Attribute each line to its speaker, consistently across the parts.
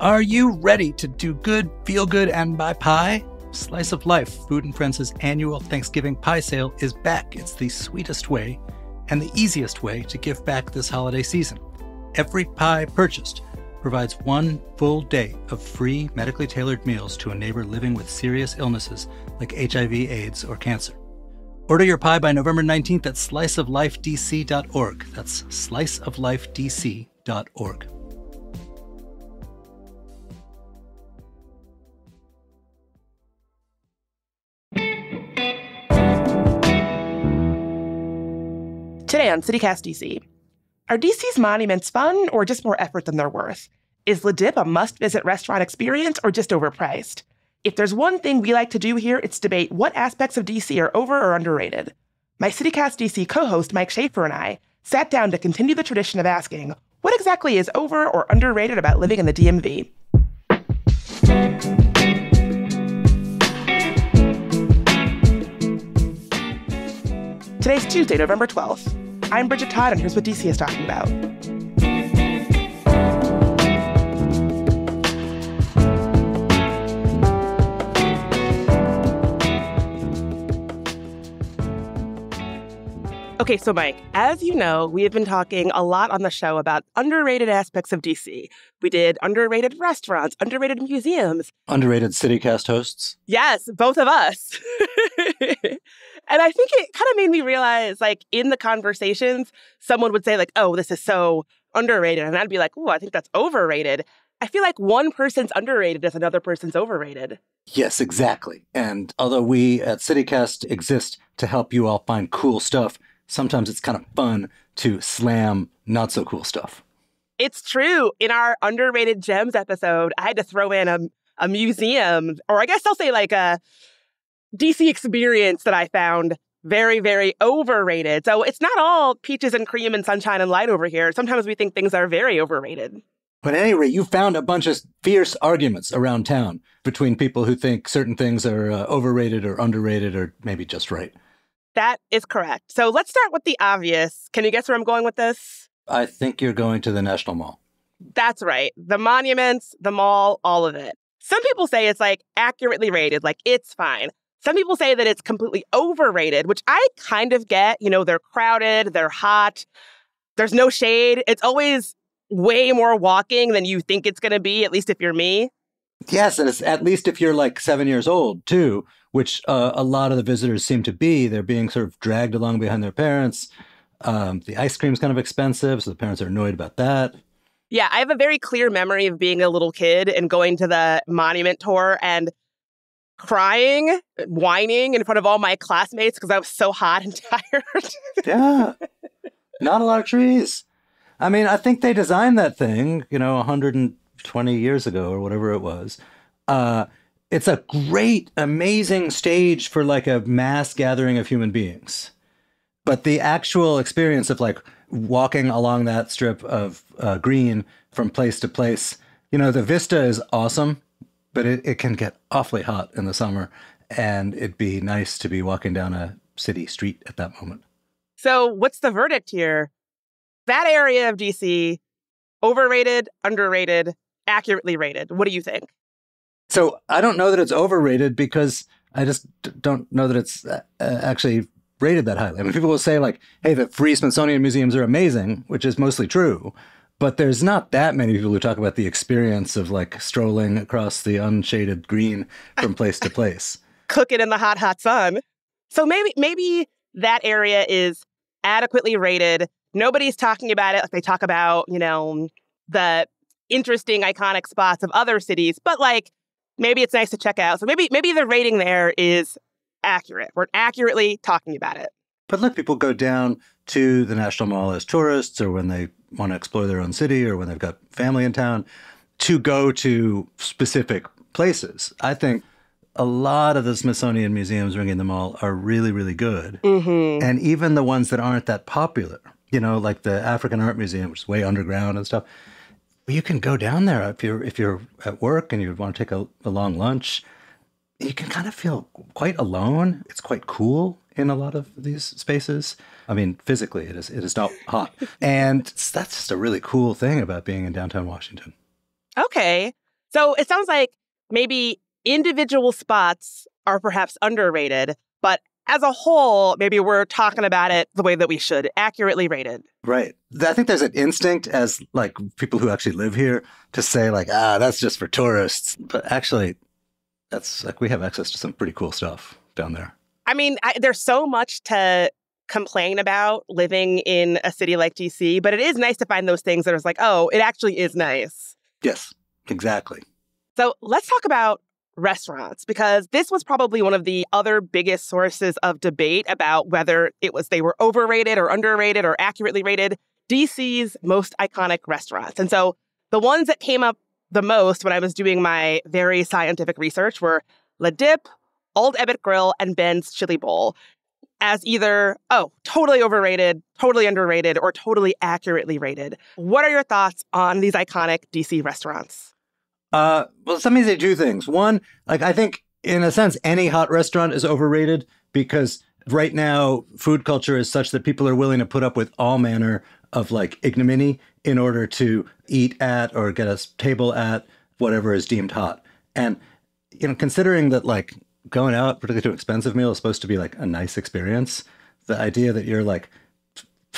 Speaker 1: Are you ready to do good, feel good, and buy pie? Slice of Life, Food and Friends' annual Thanksgiving pie sale is back. It's the sweetest way and the easiest way to give back this holiday season. Every pie purchased provides one full day of free medically tailored meals to a neighbor living with serious illnesses like HIV, AIDS, or cancer. Order your pie by November 19th at sliceoflifedc.org. That's sliceoflifedc.org.
Speaker 2: on CityCast DC. Are DC's monuments fun or just more effort than they're worth? Is Le Dip a must visit restaurant experience or just overpriced? If there's one thing we like to do here, it's debate what aspects of DC are over or underrated. My CityCast DC co host Mike Schaefer and I sat down to continue the tradition of asking what exactly is over or underrated about living in the DMV. Today's Tuesday, November 12th. I'm Bridget Todd, and here's what DC is talking about. Okay, so Mike, as you know, we have been talking a lot on the show about underrated aspects of DC. We did underrated restaurants, underrated museums,
Speaker 1: Underrated CityCast hosts.
Speaker 2: Yes, both of us. and I think it kind of made me realize, like, in the conversations, someone would say, like, oh, this is so underrated. And I'd be like, oh, I think that's overrated. I feel like one person's underrated if another person's overrated.
Speaker 1: Yes, exactly. And although we at CityCast exist to help you all find cool stuff, sometimes it's kind of fun to slam not so cool stuff.
Speaker 2: It's true. In our underrated gems episode, I had to throw in a, a museum, or I guess I'll say like a DC experience that I found very, very overrated. So it's not all peaches and cream and sunshine and light over here. Sometimes we think things are very overrated.
Speaker 1: But at any rate, you found a bunch of fierce arguments around town between people who think certain things are uh, overrated or underrated or maybe just right.
Speaker 2: That is correct. So let's start with the obvious. Can you guess where I'm going with this?
Speaker 1: I think you're going to the National Mall.
Speaker 2: That's right. The monuments, the mall, all of it. Some people say it's like accurately rated, like it's fine. Some people say that it's completely overrated, which I kind of get. You know, they're crowded, they're hot, there's no shade. It's always way more walking than you think it's going to be, at least if you're me.
Speaker 1: Yes, and it's at least if you're like seven years old too, which uh, a lot of the visitors seem to be. They're being sort of dragged along behind their parents. Um, the ice cream's kind of expensive, so the parents are annoyed about that.
Speaker 2: Yeah, I have a very clear memory of being a little kid and going to the monument tour and crying, whining in front of all my classmates because I was so hot and tired.
Speaker 1: yeah, not a lot of trees. I mean, I think they designed that thing, you know, 120 years ago or whatever it was. Uh, it's a great, amazing stage for like a mass gathering of human beings. But the actual experience of like walking along that strip of uh, green from place to place, you know, the vista is awesome, but it, it can get awfully hot in the summer. And it'd be nice to be walking down a city street at that moment.
Speaker 2: So, what's the verdict here? That area of DC, overrated, underrated, accurately rated. What do you think?
Speaker 1: So, I don't know that it's overrated because I just don't know that it's uh, actually rated that highly. I mean, people will say, like, hey, the free Smithsonian museums are amazing, which is mostly true. But there's not that many people who talk about the experience of like strolling across the unshaded green from place to place.
Speaker 2: Cooking in the hot, hot sun. So maybe maybe that area is adequately rated. Nobody's talking about it like they talk about, you know, the interesting iconic spots of other cities, but like maybe it's nice to check out. So maybe maybe the rating there is accurate. We're accurately talking about it.
Speaker 1: But look, people go down to the National Mall as tourists or when they want to explore their own city or when they've got family in town to go to specific places. I think a lot of the Smithsonian museums ringing the mall are really, really good.
Speaker 2: Mm-hmm.
Speaker 1: And even the ones that aren't that popular, you know, like the African Art Museum, which is way underground and stuff. You can go down there if you're if you're at work and you want to take a, a long lunch. You can kind of feel quite alone. It's quite cool in a lot of these spaces. I mean, physically, it is it is not hot, and that's just a really cool thing about being in downtown Washington.
Speaker 2: Okay, So it sounds like maybe individual spots are perhaps underrated, but as a whole, maybe we're talking about it the way that we should, accurately rated.
Speaker 1: Right. I think there's an instinct as like people who actually live here to say like, ah, that's just for tourists. But actually, that's like we have access to some pretty cool stuff down there.
Speaker 2: I mean, I, there's so much to complain about living in a city like DC, but it is nice to find those things that are like, oh, it actually is nice.
Speaker 1: Yes, exactly.
Speaker 2: So let's talk about restaurants because this was probably one of the other biggest sources of debate about whether it was they were overrated or underrated or accurately rated DC's most iconic restaurants. And so the ones that came up the most when I was doing my very scientific research were Le Dip, Old Ebbitt Grill, and Ben's Chili Bowl as either, oh, totally overrated, totally underrated, or totally accurately rated. What are your thoughts on these iconic DC restaurants?
Speaker 1: Uh, well, sometimes they do things. One, like I think in a sense, any hot restaurant is overrated because right now food culture is such that people are willing to put up with all manner of like ignominy in order to eat at or get a table at whatever is deemed hot. And you know, considering that like going out, particularly to an expensive meal, is supposed to be like a nice experience, the idea that you're like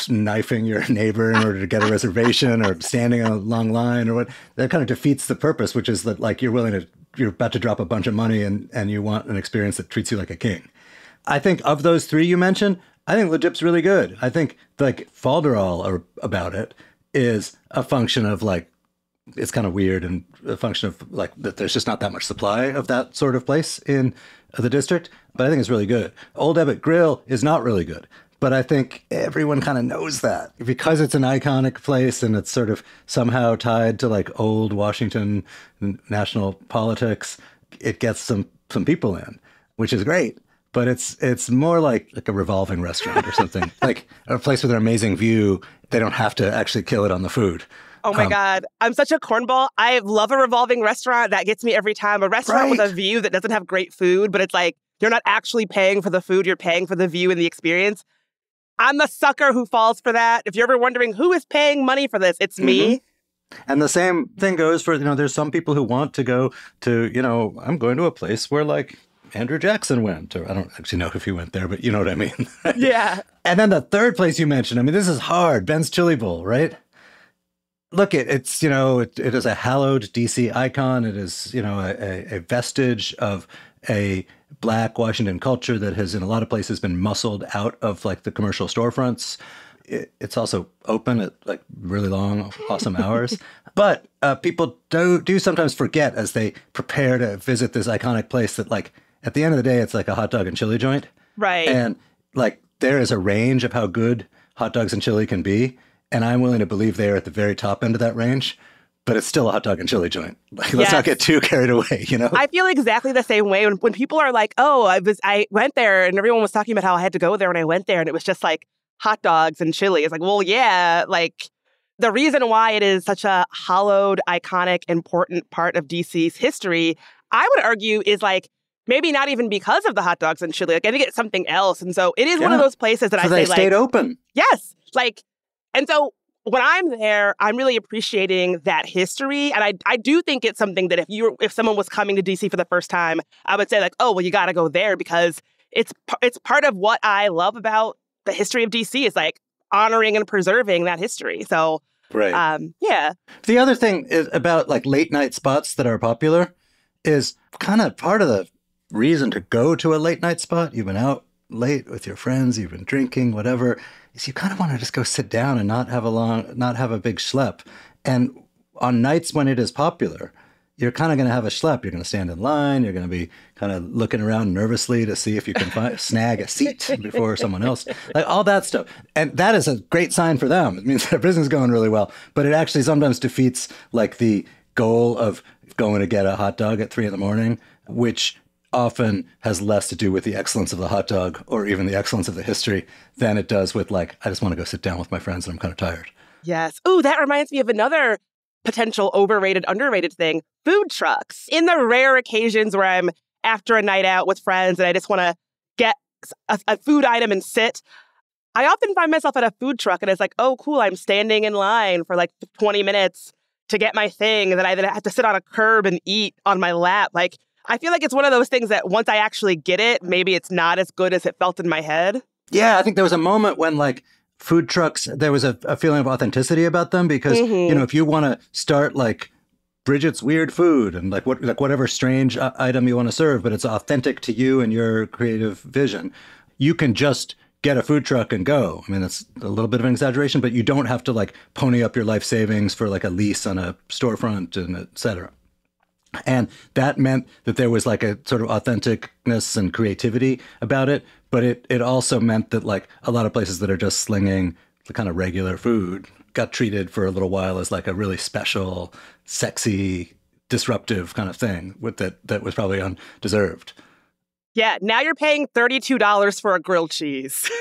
Speaker 1: knifing your neighbor in order to get a reservation or standing on a long line or what that kind of defeats the purpose which is that like you're willing to you're about to drop a bunch of money and and you want an experience that treats you like a king. I think of those three you mentioned i think the dip's really good. I think like falderall or about it is a function of like it's kind of weird and a function of like that there's just not that much supply of that sort of place in the district but i think it's really good old ebbitt grill is not really good but I think everyone kind of knows that because it's an iconic place and it's sort of somehow tied to like old Washington national politics. It gets some some people in, which is great. But it's it's more like like a revolving restaurant or something, like a place with an amazing view. They don't have to actually kill it on the food.
Speaker 2: Oh my um, God. I'm such a cornball. I love a revolving restaurant. That gets me every time. A restaurant right. with a view that doesn't have great food, but it's like you're not actually paying for the food, you're paying for the view and the experience. I'm the sucker who falls for that. If you're ever wondering who is paying money for this, it's mm-hmm. me.
Speaker 1: And the same thing goes for, you know, there's some people who want to go to, you know, I'm going to a place where like Andrew Jackson went, or I don't actually know if he went there, but you know what I mean.
Speaker 2: yeah.
Speaker 1: And then the third place you mentioned, I mean, this is hard. Ben's Chili Bowl, right? Look, it, it's, you know, it, it is a hallowed DC icon. It is, you know, a, a vestige of a black Washington culture that has in a lot of places been muscled out of like the commercial storefronts. It, it's also open at like really long, awesome hours. But uh, people do do sometimes forget as they prepare to visit this iconic place that like at the end of the day, it's like a hot dog and chili joint,
Speaker 2: right?
Speaker 1: And like there is a range of how good hot dogs and chili can be, and I'm willing to believe they are at the very top end of that range but it's still a hot dog and chili joint. Like, let's yes. not get too carried away, you know?
Speaker 2: I feel exactly the same way when, when people are like, oh, I was, I went there and everyone was talking about how I had to go there and I went there and it was just like hot dogs and chili. It's like, well, yeah, like the reason why it is such a hollowed, iconic, important part of DC's history, I would argue is like, maybe not even because of the hot dogs and chili. Like I think it's something else. And so it is yeah. one of those places that
Speaker 1: so
Speaker 2: I
Speaker 1: they
Speaker 2: say
Speaker 1: stayed
Speaker 2: like,
Speaker 1: open.
Speaker 2: Yes. Like, and so when I'm there, I'm really appreciating that history. And I, I do think it's something that if you if someone was coming to DC for the first time, I would say like, oh, well, you got to go there because it's it's part of what I love about the history of DC is like honoring and preserving that history. So,
Speaker 1: right,
Speaker 2: um, yeah.
Speaker 1: The other thing is about like late night spots that are popular is kind of part of the reason to go to a late night spot. You've been out late with your friends, you've been drinking, whatever is you kind of want to just go sit down and not have a long, not have a big schlep. And on nights when it is popular, you're kind of going to have a schlep. You're going to stand in line. You're going to be kind of looking around nervously to see if you can find, snag a seat before someone else. Like all that stuff. And that is a great sign for them. It means their business is going really well. But it actually sometimes defeats like the goal of going to get a hot dog at three in the morning, which often has less to do with the excellence of the hot dog or even the excellence of the history than it does with like I just want to go sit down with my friends and I'm kind of tired.
Speaker 2: Yes. Oh, that reminds me of another potential overrated underrated thing, food trucks. In the rare occasions where I'm after a night out with friends and I just want to get a, a food item and sit, I often find myself at a food truck and it's like, "Oh, cool, I'm standing in line for like 20 minutes to get my thing that I then have to sit on a curb and eat on my lap. Like, I feel like it's one of those things that once I actually get it, maybe it's not as good as it felt in my head.
Speaker 1: Yeah, I think there was a moment when like food trucks, there was a, a feeling of authenticity about them because
Speaker 2: Mhm.
Speaker 1: you know if you want to start like Bridget's weird food and like what like whatever strange uh, item you want to serve, but it's authentic to you and your creative vision, you can just get a food truck and go. I mean, that's a little bit of an exaggeration, but you don't have to like pony up your life savings for like a lease on a storefront and et cetera. And that meant that there was like a sort of authenticness and creativity about it. But it, it also meant that like a lot of places that are just slinging the kind of regular food got treated for a little while as like a really special, sexy, disruptive kind of thing with that that was probably undeserved.
Speaker 2: Yeah, now you're paying $32 for a grilled cheese.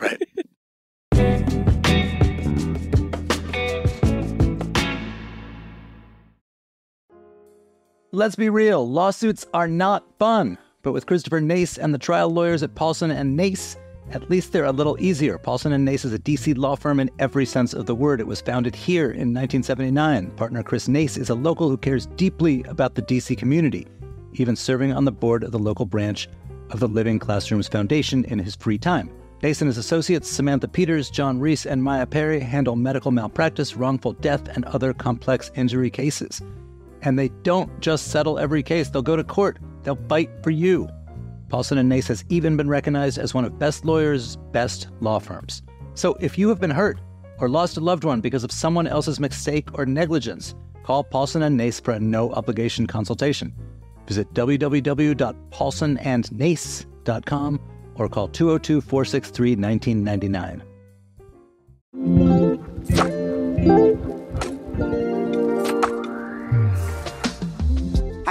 Speaker 1: Right. Let's be real, lawsuits are not fun. But with Christopher Nace and the trial lawyers at Paulson and Nace, at least they're a little easier. Paulson and Nace is a DC law firm in every sense of the word. It was founded here in 1979. Partner Chris Nace is a local who cares deeply about the DC community, even serving on the board of the local branch of the Living Classrooms Foundation in his free time. Nace and his associates, Samantha Peters, John Reese, and Maya Perry, handle medical malpractice, wrongful death, and other complex injury cases. And they don't just settle every case, they'll go to court, they'll fight for you. Paulson and Nace has even been recognized as one of Best Lawyers' best law firms. So if you have been hurt or lost a loved one because of someone else's mistake or negligence, call Paulson and Nace for a no obligation consultation. Visit www.paulsonandnace.com or call 202 463 1999.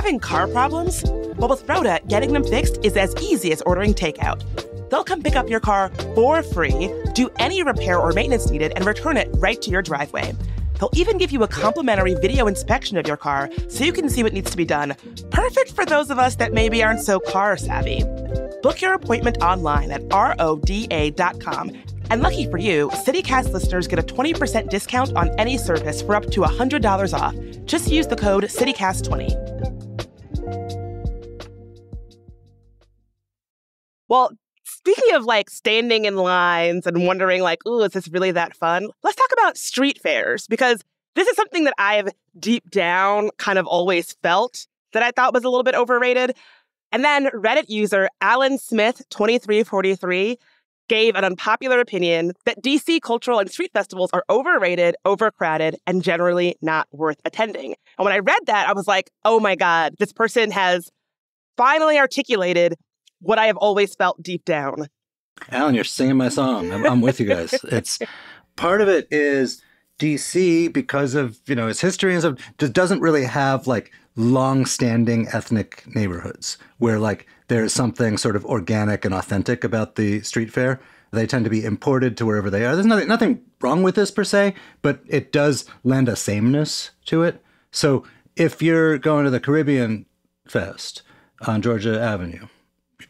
Speaker 3: Having car problems? Well, with Roda, getting them fixed is as easy as ordering takeout. They'll come pick up your car for free, do any repair or maintenance needed, and return it right to your driveway. They'll even give you a complimentary video inspection of your car so you can see what needs to be done. Perfect for those of us that maybe aren't so car savvy. Book your appointment online at roda.com. And lucky for you, CityCast listeners get a 20% discount on any service for up to $100 off. Just use the code CityCast20.
Speaker 2: Well, speaking of like standing in lines and wondering, like, ooh, is this really that fun? Let's talk about street fairs because this is something that I've deep down kind of always felt that I thought was a little bit overrated. And then Reddit user Alan Smith2343 gave an unpopular opinion that DC cultural and street festivals are overrated, overcrowded, and generally not worth attending. And when I read that, I was like, oh my God, this person has finally articulated what I have always felt deep down.
Speaker 1: Alan, you're singing my song. I'm, I'm with you guys. It's part of it is DC because of you know its history and stuff. Just doesn't really have like long-standing ethnic neighborhoods where like there's something sort of organic and authentic about the street fair. They tend to be imported to wherever they are. There's nothing nothing wrong with this per se, but it does lend a sameness to it. So if you're going to the Caribbean Fest on Georgia Avenue,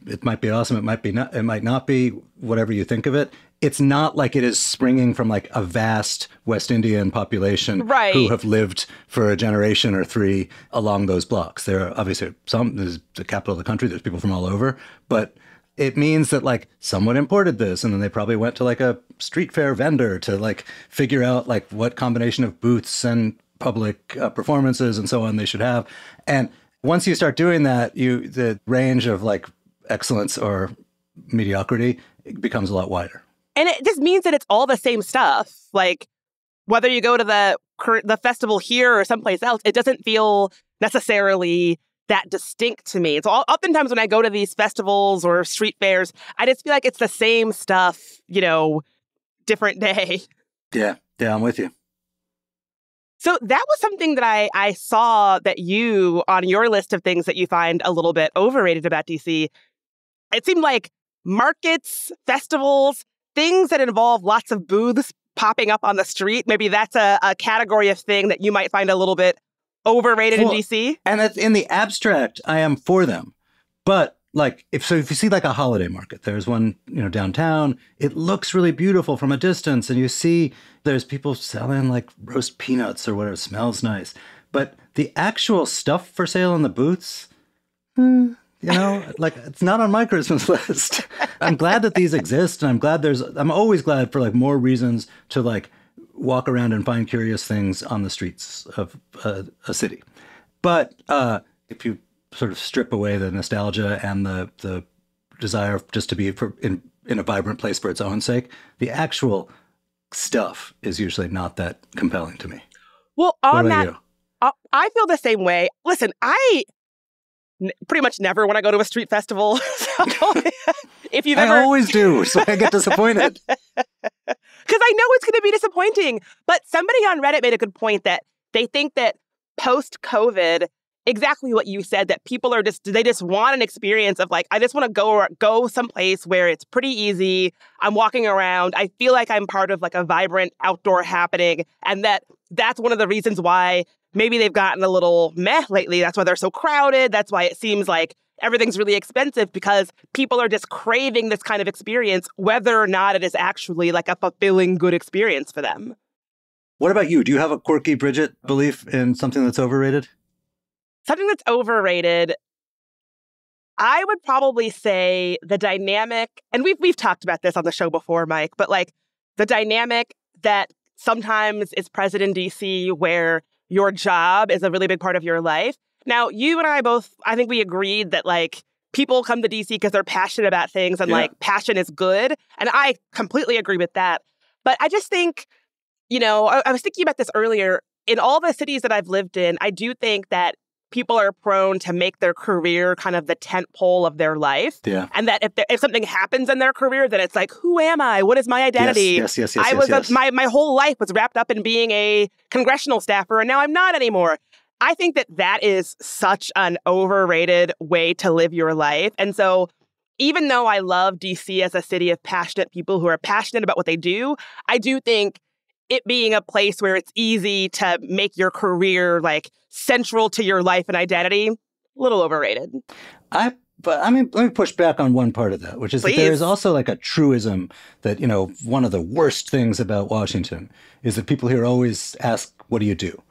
Speaker 1: it might be awesome. It might be not. It might not be. Whatever you think of it, it's not like it is springing from like a vast West Indian population
Speaker 2: Right.
Speaker 1: who have lived for a generation or three along those blocks. There are obviously some. This is the capital of the country. There's people from all over, but it means that like someone imported this and then they probably went to like a street fair vendor to like figure out like what combination of booths and public uh, performances and so on they should have and once you start doing that you the range of like excellence or mediocrity it becomes a lot wider
Speaker 2: And it just means that it's all the same stuff. Like whether you go to the the festival here or someplace else, it doesn't feel necessarily that distinct to me. So all, oftentimes when I go to these festivals or street fairs, I just feel like it's the same stuff, you know, different day.
Speaker 1: yeah yeah i'm with you
Speaker 2: So that was something that I, I saw that you, on your list of things that you find a little bit overrated about DC, it seemed like markets, festivals, things that involve lots of booths popping up on the street. Maybe that's a, a category of thing that you might find a little bit overrated
Speaker 1: Well,
Speaker 2: in DC.
Speaker 1: And it's in the abstract, I am for them. But like if so if you see like a holiday market there's one you know downtown it looks really beautiful from a distance and you see there's people selling like roast peanuts or whatever smells nice but the actual stuff for sale in the booths hmm, you know like it's not on my christmas list i'm glad that these exist and i'm glad there's i'm always glad for like more reasons to like walk around and find curious things on the streets of a, a city but uh if you sort of strip away the nostalgia and the the desire just to be for, in in a vibrant place for its own sake, the actual stuff is usually not that compelling to me.
Speaker 2: Well, on that, uh, I feel the same way. Listen, I n- pretty much never when I go to a street festival. so if you've ever,
Speaker 1: I always do, so I get disappointed
Speaker 2: because I know it's going to be disappointing. But somebody on Reddit made a good point that they think that post COVID, exactly what you said that people are just they just want an experience of like I just want to go go someplace where it's pretty easy. I'm walking around. I feel like I'm part of like a vibrant outdoor happening and that that's one of the reasons why maybe they've gotten a little meh lately. That's why they're so crowded. That's why it seems like everything's really expensive because people are just craving this kind of experience whether or not it is actually like a fulfilling good experience for them.
Speaker 1: What about you? Do you have a quirky Bridget belief in something that's overrated?
Speaker 2: Something that's overrated, I would probably say the dynamic, and we've we've talked about this on the show before, Mike, but like the dynamic that sometimes is present in DC where your job is a really big part of your life. Now, you and I both, I think we agreed that like people come to DC because they're passionate about things and yeah. like passion is good. And I completely agree with that. But I just think, you know, I, I was thinking about this earlier. In all the cities that I've lived in, I do think that people are prone to make their career kind of the tent pole of their life.
Speaker 1: Yeah.
Speaker 2: And that if, if something happens in their career, then it's like, who am I? What is my identity?
Speaker 1: Yes, yes, yes. yes
Speaker 2: I
Speaker 1: was
Speaker 2: yes, yes. A, my my whole life was wrapped up in being a congressional staffer, and now I'm not anymore. I think that that is such an overrated way to live your life, and so. Even though I love DC as a city of passionate people who are passionate about what they do, I do think it being a place where it's easy to make your career like central to your life and identity, a little overrated.
Speaker 1: I but I mean, let me push back on one part of that, which is Please. that there is also like a truism that, you know, one of the worst things about Washington is that people here always ask, what do you do?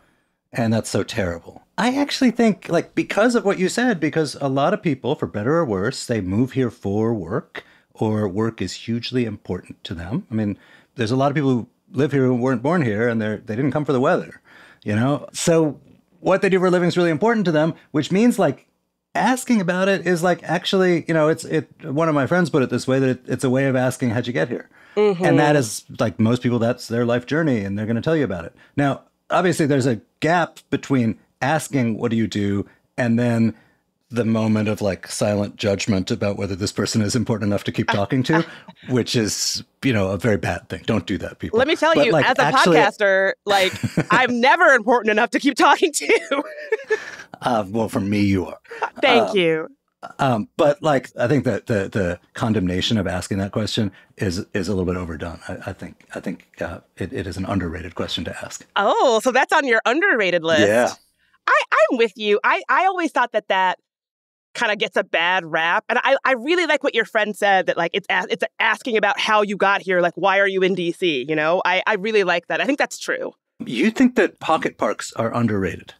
Speaker 1: And that's so terrible. I actually think, like, because of what you said, because a lot of people, for better or worse, they move here for work or work is hugely important to them. I mean, there's a lot of people who live here who weren't born here and they're they didn't come for the weather, you know. So what they do for a living is really important to them, which means like asking about it is like actually, you know, it's it. One of my friends put it this way that it, it's a way of asking how'd you get here, mm-hmm. and that is like most people that's their life journey, and they're going to tell you about it. Now, obviously, there's a gap between asking what do you do and then the moment of like silent judgment about whether this person is important enough to keep talking to, which is, you know, a very bad thing. Don't do that, people.
Speaker 2: Let me tell but, you, like, as a actually, podcaster, like I'm never important enough to keep talking to.
Speaker 1: uh, well, for me, you are.
Speaker 2: Thank uh, you.
Speaker 1: Um, but like, I think that the the condemnation of asking that question is is a little bit overdone. I, I think I think uh, it, it is an underrated question to ask.
Speaker 2: Oh, so that's on your underrated list.
Speaker 1: Yeah.
Speaker 2: I, I'm with you. I, I always thought that that kind of gets a bad rap. And I, I really like what your friend said that like it's it's asking about how you got here, like why are you in DC? You know, I, I really like that. I think that's true.
Speaker 1: You think that pocket parks are underrated?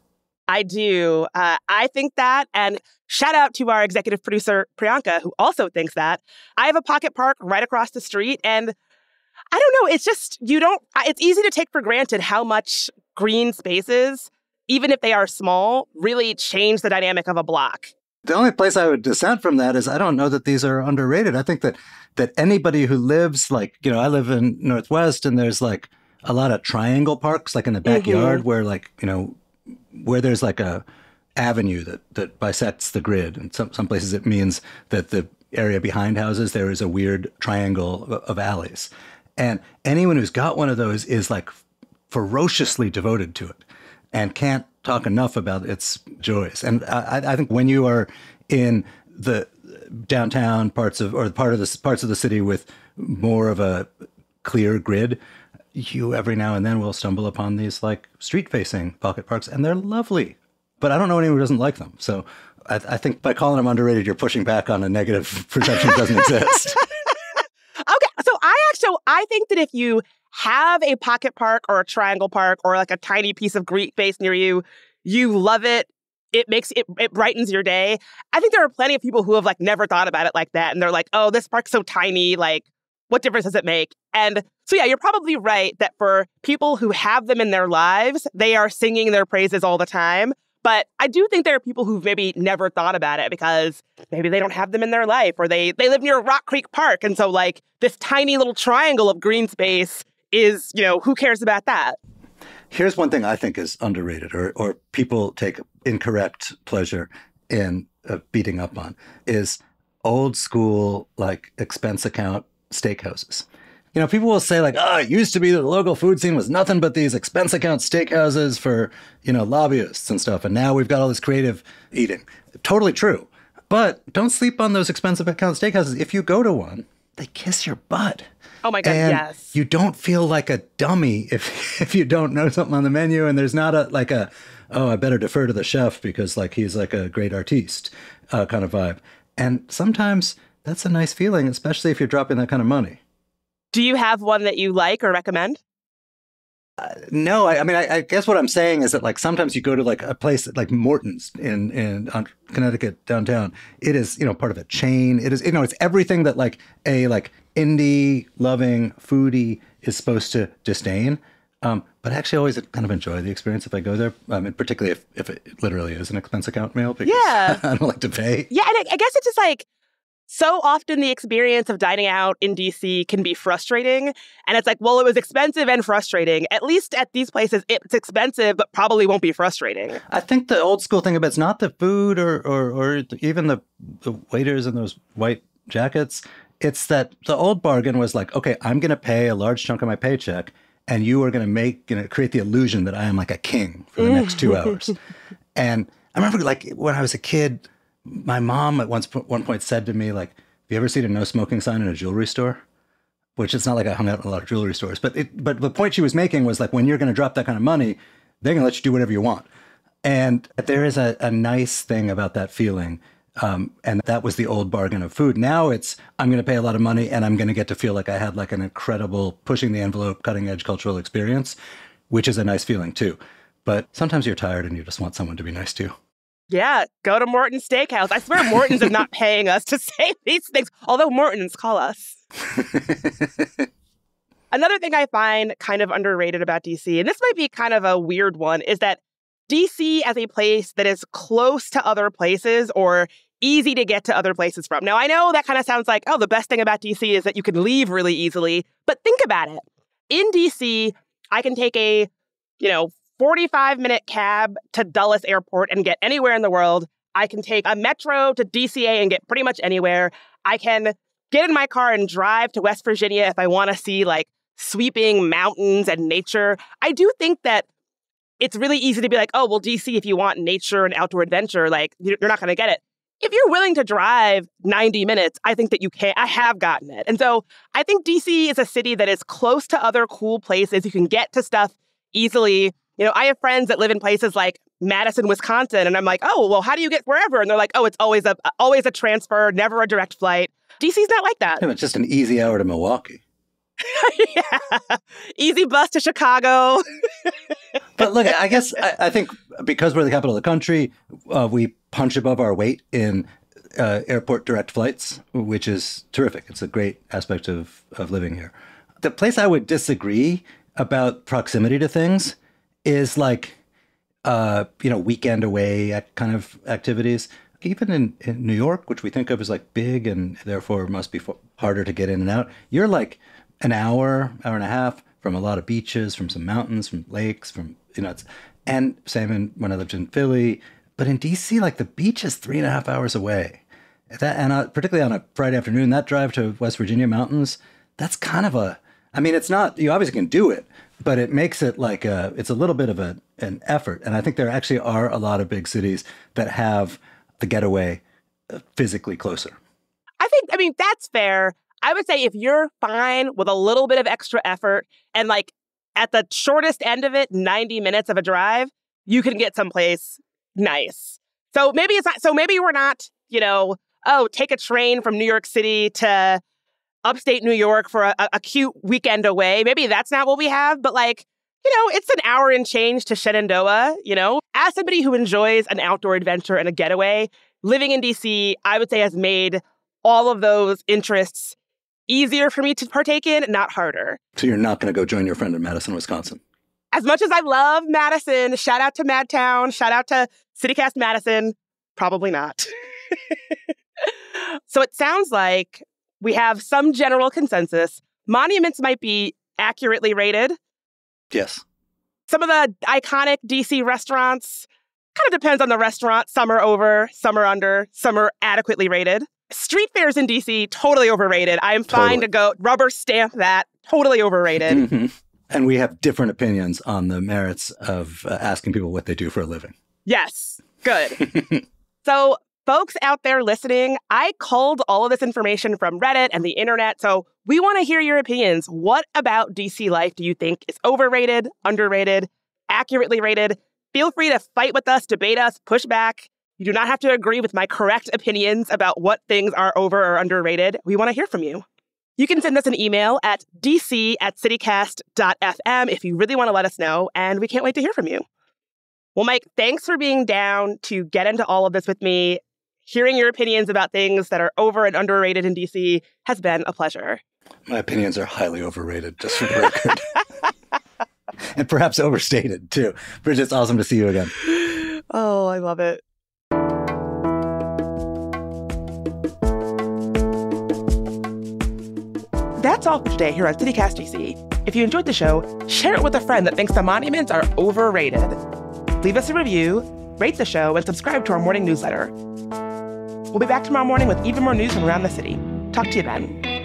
Speaker 2: I do. Uh, I think that. And shout out to our executive producer, Priyanka, who also thinks that. I have a pocket park right across the street. And I don't know, it's just, you don't, it's easy to take for granted how much green spaces, even if they are small, really change the dynamic of a block
Speaker 1: the only place I would dissent from that is I don't know that these are underrated. I think that that anybody who lives like you know I live in Northwest and there's like a lot of triangle parks like in the backyard mm-hmm. where like you know where there's like a avenue that that bisects the grid and some some places it means that the area behind houses there is a weird triangle of, of alleys and anyone who's got one of those is like ferociously devoted to it and can't talk enough about its joys. And I, I think when you are in the downtown parts of or part of the parts of the city with more of a clear grid, you every now and then will stumble upon these like street facing pocket parks, and they're lovely. but I don't know anyone who doesn't like them. So I, I think by calling them underrated, you're pushing back on a negative perception that doesn't exist.
Speaker 2: okay, so I actually I think that if you have a pocket park or a triangle park or like a tiny piece of green space near you, you love it. It makes it it brightens your day. I think there are plenty of people who have like never thought about it like that, and they're like, "Oh, this park's so tiny. Like, what difference does it make?" And so, yeah, you're probably right that for people who have them in their lives, they are singing their praises all the time. But I do think there are people who've maybe never thought about it because maybe they don't have them in their life or they they live near Rock Creek Park. And so like this tiny little triangle of green space is, you know, who cares about that?
Speaker 1: Here's one thing I think is underrated or or people take incorrect pleasure in uh, beating up on is old school like expense account steakhouses you know, people will say like, "Oh, it used to be that the local food scene was nothing but these expense account steakhouses for you know lobbyists and stuff, and now we've got all this creative eating." Totally true, but don't sleep on those expensive account steakhouses. If you go to one, they kiss your butt.
Speaker 2: Oh my god,
Speaker 1: and
Speaker 2: yes.
Speaker 1: You don't feel like a dummy if if you don't know something on the menu, and there's not a like a oh I better defer to the chef because like he's like a great artiste uh, kind of vibe. And sometimes that's a nice feeling, especially if you're dropping that kind of money.
Speaker 2: Do you have one that you like or recommend?
Speaker 1: Uh, no, I, I mean, I, I, guess what I'm saying is that like sometimes you go to like a place like Morton's in in Connecticut downtown. It is you know part of a chain. It is you know it's everything that like a like indie loving foodie is supposed to disdain. Um, but I actually always kind of enjoy the experience if I go there, um, and particularly if, if it literally is an expense account meal because yeah. I don't like to pay.
Speaker 2: Yeah, and I, I guess it's just like so often the experience of dining out in DC can be frustrating. And it's like, well, it was expensive and frustrating. At least at these places, it's expensive, but probably won't be frustrating.
Speaker 1: I think the old school thing about it's not the food or, or, or even the, the waiters in those white jackets. It's that the old bargain was like, okay, I'm going to pay a large chunk of my paycheck and you are going to make, you know, create the illusion that I am like a king for the next two mm. hours. And I remember like when I was a kid, my mom at once one point said to me like, "Have you ever seen a no smoking sign in a jewelry store?" Which it's not like I hung out in a lot of jewelry stores, but it, but the point she was making was like when you're going to drop that kind of money, they're going to let you do whatever you want, and there is a, a nice thing about that feeling. Um, and that was the old bargain of food. Now it's I'm going to pay a lot of money and I'm going to get to feel like I had like an incredible pushing the envelope, cutting edge cultural experience, which is a nice feeling too. But sometimes you're tired and you just want someone to be nice to you.
Speaker 2: Yeah, go to Morton's Steakhouse. I swear Morton's is not paying us to say these things, although Morton's call us. Another thing I find kind of underrated about DC, and this might be kind of a weird one, is that DC as a place that is close to other places or easy to get to other places from. Now, I know that kind of sounds like, oh, the best thing about DC is that you can leave really easily, but think about it. In DC, I can take a, you know, 45 minute cab to Dulles Airport and get anywhere in the world. I can take a metro to DCA and get pretty much anywhere. I can get in my car and drive to West Virginia if I want to see like sweeping mountains and nature. I do think that it's really easy to be like, oh, well, DC, if you want nature and outdoor adventure, like you're not going to get it. If you're willing to drive 90 minutes, I think that you can. I have gotten it. And so I think DC is a city that is close to other cool places. You can get to stuff easily. You know, I have friends that live in places like Madison, Wisconsin, and I'm like, oh, well, how do you get wherever? And they're like, oh, it's always a always a transfer, never a direct flight. DC's not like that.
Speaker 1: It's just an easy hour to Milwaukee.
Speaker 2: yeah. Easy bus to Chicago.
Speaker 1: but look, I guess I, I, think because we're the capital of the country, uh, we punch above our weight in uh, airport direct flights, which is terrific. It's a great aspect of, of living here. The place I would disagree about proximity to things is like, uh, you know, weekend away at kind of activities. Even in, in New York, which we think of as like big and therefore must be harder to get in and out, you're like an hour, hour and a half from a lot of beaches, from some mountains, from lakes, from, you know, it's, and same in when I lived in Philly. But in DC, like the beach is three and a half hours away. That, and uh, particularly on a Friday afternoon, that drive to West Virginia mountains, that's kind of a, I mean, it's not, you obviously can do it, but it makes it like a, it's a little bit of a, an effort. And I think there actually are a lot of big cities that have the getaway uh, physically closer.
Speaker 2: I think, I mean, that's fair. I would say if you're fine with a little bit of extra effort and like at the shortest end of it, 90 minutes of a drive, you can get someplace Nice. So maybe it's not, so maybe we're not, you know, oh, take a train from New York City to upstate New York for a, a cute weekend away. Maybe that's not what we have, but like, you know, it's an hour and change to Shenandoah, you know. As somebody who enjoys an outdoor adventure and a getaway, living in DC, I would say has made all of those interests easier for me to partake in, not harder.
Speaker 1: So you're not going to go join your friend in Madison, Wisconsin?
Speaker 2: As much as I love Madison, shout out to Madtown, shout out to CityCast Madison, probably not. so it sounds like we have some general consensus. Monuments might be accurately rated.
Speaker 1: Yes.
Speaker 2: Some of the iconic DC restaurants kind of depends on the restaurant. Some are over, some are under, some are adequately rated. Street fairs in DC, totally overrated. I am fine
Speaker 1: Totally.
Speaker 2: to go rubber stamp that. Totally overrated.
Speaker 1: Mhm. And we have different opinions on the merits of uh, asking people what they do for a living.
Speaker 2: Yes, good. so, folks out there listening, I culled all of this information from Reddit and the internet. So, we want to hear your opinions. What about DC life do you think is overrated, underrated, accurately rated? Feel free to fight with us, debate us, push back. You do not have to agree with my correct opinions about what things are over or underrated. We want to hear from you. You can send us an email at dc at citycast.fm if you really want to let us know, and we can't wait to hear from you. Well, Mike, thanks for being down to get into all of this with me. Hearing your opinions about things that are over and underrated in DC has been a pleasure.
Speaker 1: My opinions are highly overrated, just for the record. and perhaps overstated, too. Bridget, it's awesome to see you again.
Speaker 2: Oh, I love it. That's all for today here on CityCast DC. If you enjoyed the show, share it with a friend that thinks the monuments are overrated. Leave us a review, rate the show, and subscribe to our morning newsletter. We'll be back tomorrow morning with even more news from around the city. Talk to you then.